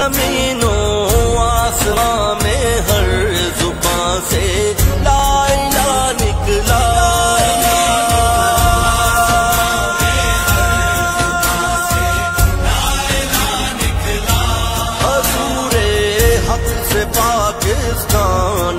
जमीनों आसरा में हर जुबा से लाइला निकला। हजूरे हक पाकिस्तान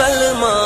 Salma